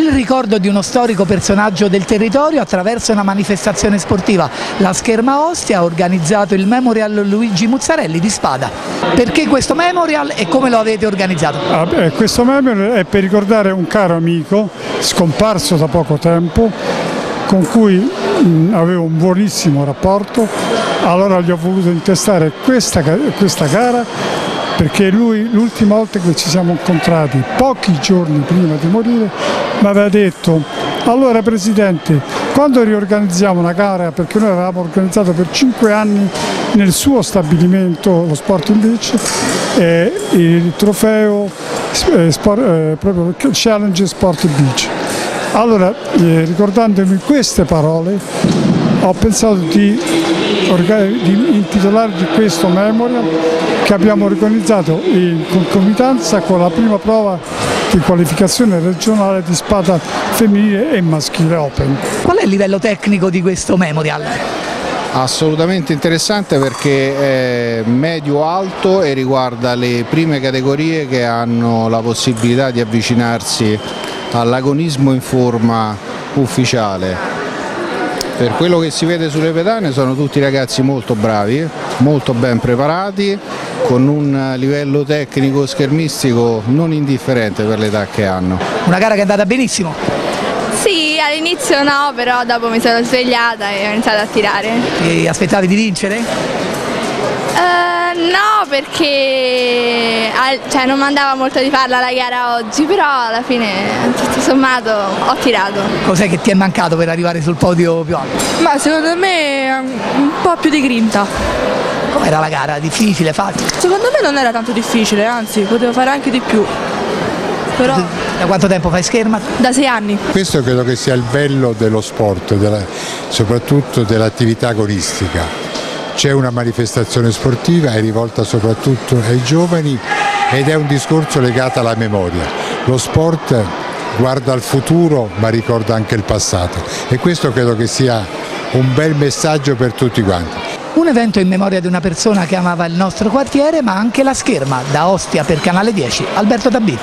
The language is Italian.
il ricordo di uno storico personaggio del territorio attraverso una manifestazione sportiva. La Scherma Ostia ha organizzato il Memorial Luigi Muzzarelli di Spada. Perché questo Memorial e come lo avete organizzato? Ah, questo memorial è per ricordare un caro amico scomparso da poco tempo con cui avevo un buonissimo rapporto, allora gli ho voluto intestare questa, questa gara perché lui l'ultima volta che ci siamo incontrati, pochi giorni prima di morire, mi aveva detto allora Presidente, quando riorganizziamo una gara, perché noi avevamo organizzato per cinque anni nel suo stabilimento lo Sporting Beach, eh, il trofeo eh, sport- eh, proprio Challenge Sport Beach. Allora, eh, ricordandomi queste parole, ho pensato di intitolare di questo memorial che abbiamo organizzato in concomitanza con la prima prova di qualificazione regionale di spada femminile e maschile Open. Qual è il livello tecnico di questo Memorial? Assolutamente interessante perché è medio-alto e riguarda le prime categorie che hanno la possibilità di avvicinarsi all'agonismo in forma ufficiale. Per quello che si vede sulle pedane sono tutti ragazzi molto bravi, molto ben preparati, con un livello tecnico schermistico non indifferente per l'età che hanno. Una gara che è andata benissimo. Sì, all'inizio no, però dopo mi sono svegliata e ho iniziato a tirare. Ti aspettavi di vincere? Eh, no, perché cioè, non mandava molto di farla la gara oggi, però alla fine tutto sommato ho tirato. Cos'è che ti è mancato per arrivare sul podio più alto? Ma secondo me un po' più di grinta. Com'era la gara? Difficile, facile? Secondo me non era tanto difficile, anzi potevo fare anche di più. Però Da quanto tempo fai scherma? da sei anni. Questo credo che sia il bello dello sport, della- soprattutto dell'attività agonistica. C'è una manifestazione sportiva, è rivolta soprattutto ai giovani ed è un discorso legato alla memoria. Lo sport guarda al futuro ma ricorda anche il passato e questo credo che sia un bel messaggio per tutti quanti. Un evento in memoria di una persona che amava il nostro quartiere, ma anche la scherma, da Ostia per Canale 10, Alberto Dabbi.